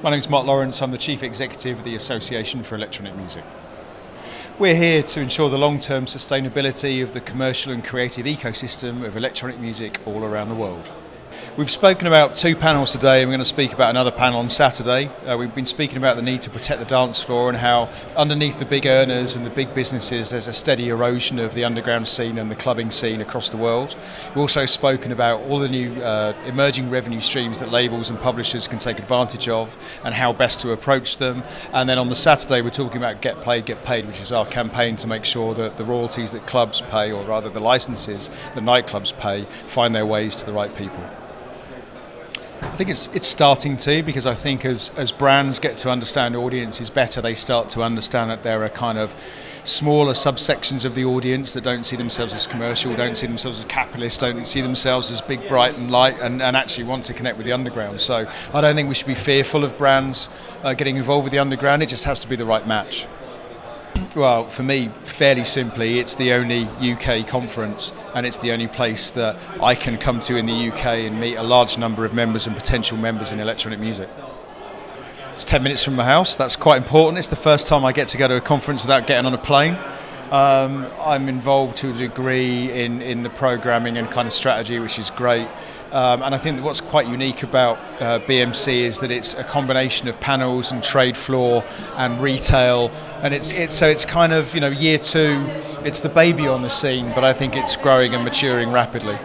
My name is Mark Lawrence. I'm the Chief Executive of the Association for Electronic Music. We're here to ensure the long term sustainability of the commercial and creative ecosystem of electronic music all around the world. We've spoken about two panels today, and we're going to speak about another panel on Saturday. Uh, we've been speaking about the need to protect the dance floor and how, underneath the big earners and the big businesses, there's a steady erosion of the underground scene and the clubbing scene across the world. We've also spoken about all the new uh, emerging revenue streams that labels and publishers can take advantage of and how best to approach them. And then on the Saturday, we're talking about Get Played, Get Paid, which is our campaign to make sure that the royalties that clubs pay, or rather the licenses that nightclubs pay, find their ways to the right people. I think it's it's starting to because I think as as brands get to understand audiences better, they start to understand that there are kind of smaller subsections of the audience that don't see themselves as commercial, don't see themselves as capitalist, don't see themselves as big, bright, and light, and, and actually want to connect with the underground. So I don't think we should be fearful of brands uh, getting involved with the underground. It just has to be the right match. Well, for me, fairly simply, it's the only UK conference and it's the only place that I can come to in the UK and meet a large number of members and potential members in electronic music. It's 10 minutes from my house, that's quite important. It's the first time I get to go to a conference without getting on a plane. Um, I'm involved to a degree in, in the programming and kind of strategy, which is great. Um, and I think what's quite unique about uh, BMC is that it's a combination of panels and trade floor and retail, and it's, it's so it's kind of you know year two, it's the baby on the scene, but I think it's growing and maturing rapidly.